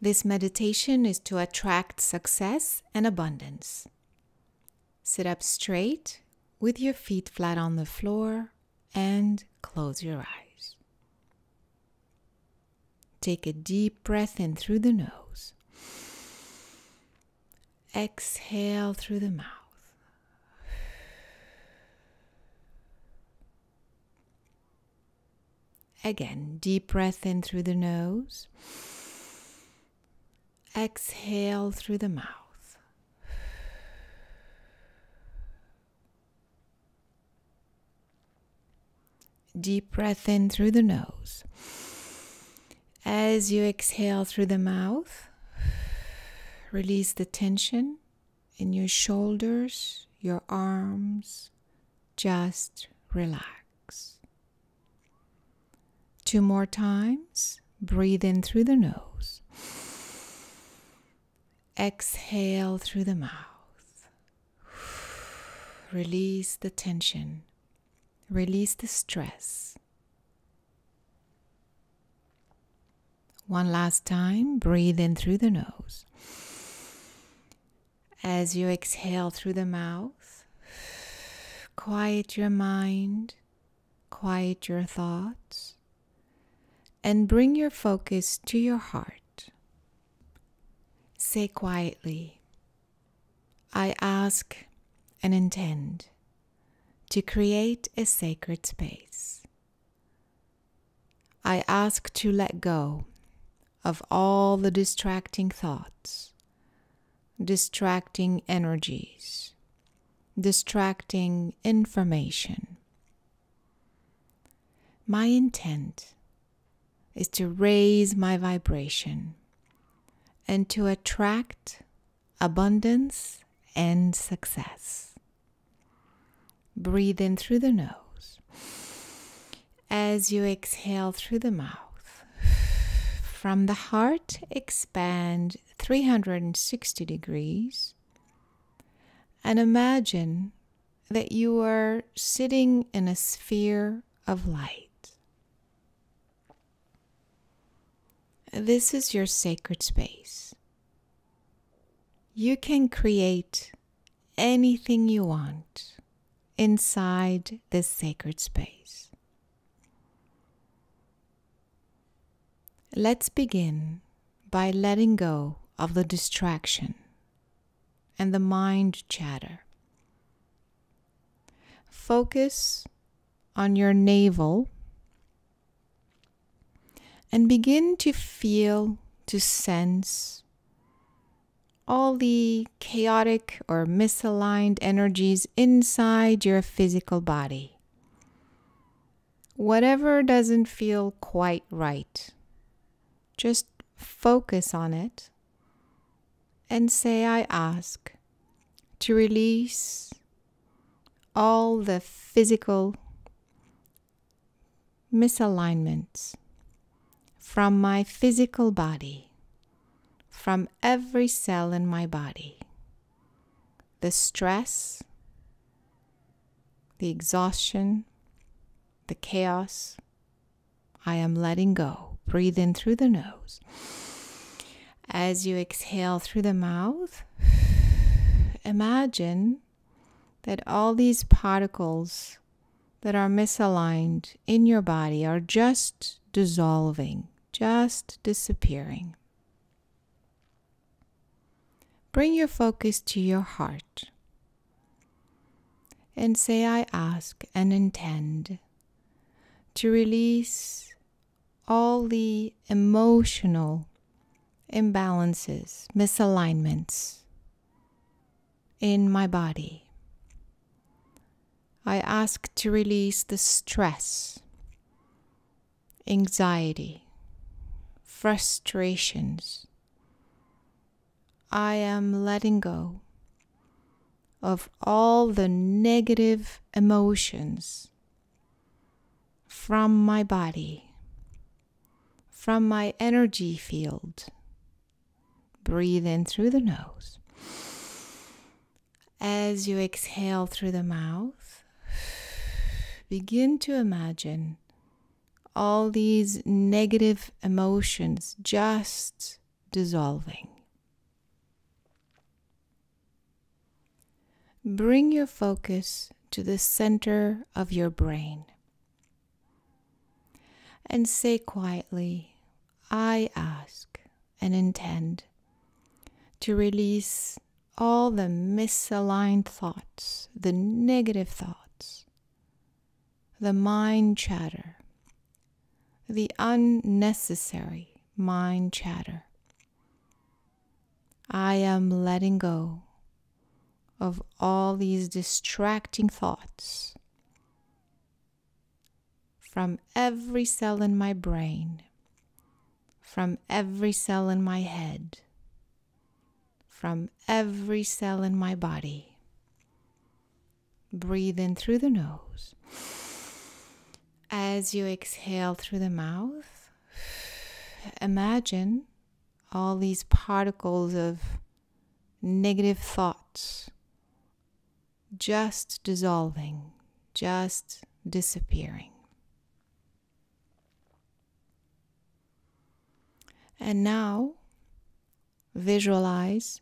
This meditation is to attract success and abundance. Sit up straight with your feet flat on the floor and close your eyes. Take a deep breath in through the nose. Exhale through the mouth. Again, deep breath in through the nose. Exhale through the mouth. Deep breath in through the nose. As you exhale through the mouth, release the tension in your shoulders, your arms. Just relax. Two more times. Breathe in through the nose. Exhale through the mouth. Release the tension. Release the stress. One last time, breathe in through the nose. As you exhale through the mouth, quiet your mind, quiet your thoughts, and bring your focus to your heart. Say quietly, I ask and intend to create a sacred space. I ask to let go of all the distracting thoughts, distracting energies, distracting information. My intent is to raise my vibration and to attract abundance and success. Breathe in through the nose. As you exhale through the mouth, from the heart, expand 360 degrees and imagine that you are sitting in a sphere of light. This is your sacred space. You can create anything you want inside this sacred space. Let's begin by letting go of the distraction and the mind chatter. Focus on your navel and begin to feel, to sense all the chaotic or misaligned energies inside your physical body. Whatever doesn't feel quite right just focus on it and say, I ask to release all the physical misalignments from my physical body, from every cell in my body. The stress, the exhaustion, the chaos, I am letting go. Breathe in through the nose. As you exhale through the mouth, imagine that all these particles that are misaligned in your body are just dissolving, just disappearing. Bring your focus to your heart and say, I ask and intend to release all the emotional imbalances, misalignments in my body. I ask to release the stress, anxiety, frustrations. I am letting go of all the negative emotions from my body from my energy field. Breathe in through the nose. As you exhale through the mouth, begin to imagine all these negative emotions just dissolving. Bring your focus to the center of your brain and say quietly, I ask and intend to release all the misaligned thoughts, the negative thoughts, the mind chatter, the unnecessary mind chatter. I am letting go of all these distracting thoughts from every cell in my brain, from every cell in my head, from every cell in my body. Breathe in through the nose. As you exhale through the mouth, imagine all these particles of negative thoughts just dissolving, just disappearing. And now visualize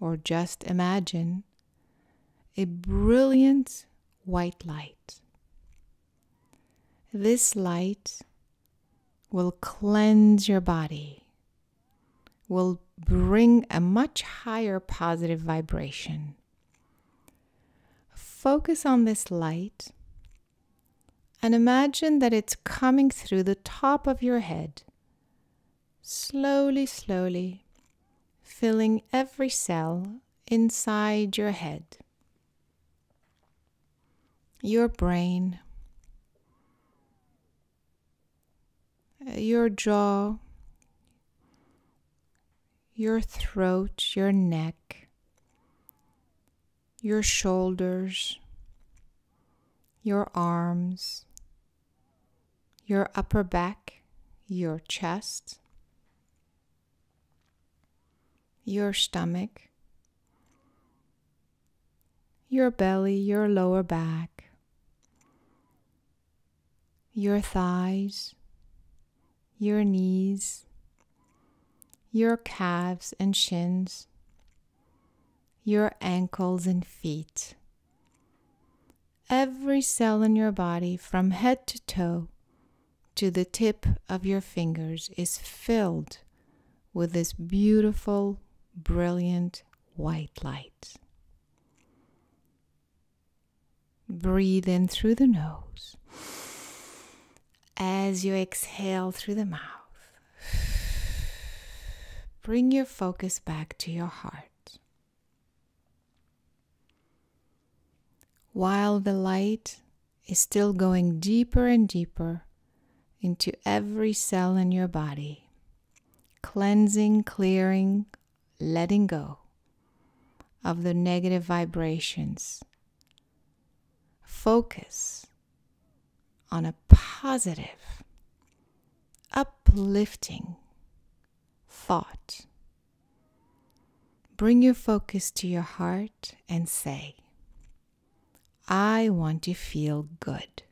or just imagine a brilliant white light. This light will cleanse your body, will bring a much higher positive vibration. Focus on this light and imagine that it's coming through the top of your head, slowly, slowly, filling every cell inside your head, your brain, your jaw, your throat, your neck, your shoulders, your arms, your upper back, your chest, your stomach, your belly, your lower back, your thighs, your knees, your calves and shins, your ankles and feet. Every cell in your body, from head to toe to the tip of your fingers, is filled with this beautiful, brilliant white light. Breathe in through the nose as you exhale through the mouth. Bring your focus back to your heart. While the light is still going deeper and deeper into every cell in your body, cleansing, clearing, letting go of the negative vibrations. Focus on a positive, uplifting thought. Bring your focus to your heart and say, I want to feel good.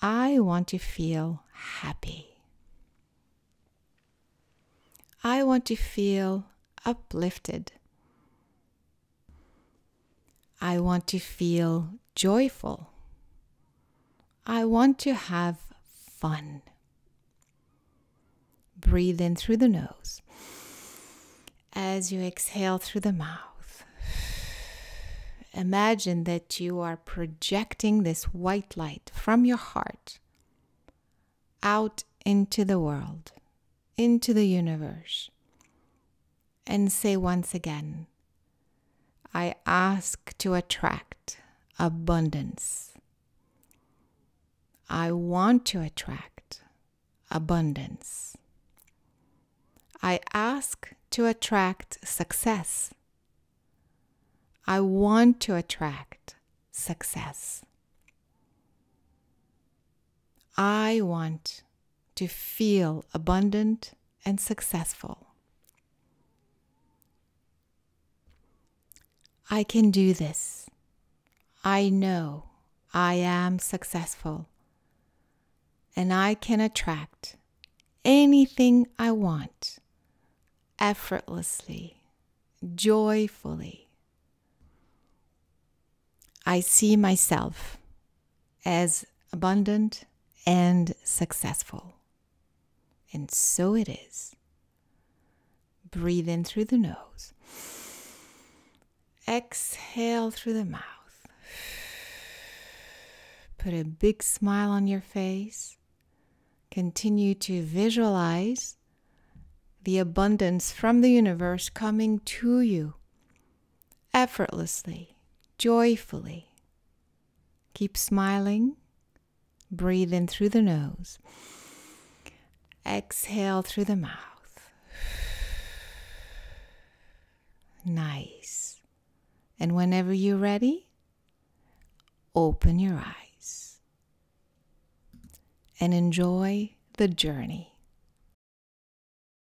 I want to feel happy. I want to feel uplifted. I want to feel joyful. I want to have fun. Breathe in through the nose. As you exhale through the mouth, imagine that you are projecting this white light from your heart out into the world into the universe and say once again, I ask to attract abundance. I want to attract abundance. I ask to attract success. I want to attract success. I want to feel abundant and successful. I can do this. I know I am successful and I can attract anything I want effortlessly, joyfully. I see myself as abundant and successful. And so it is. Breathe in through the nose. Exhale through the mouth. Put a big smile on your face. Continue to visualize the abundance from the universe coming to you effortlessly, joyfully. Keep smiling. Breathe in through the nose. Exhale through the mouth. Nice. And whenever you're ready, open your eyes and enjoy the journey.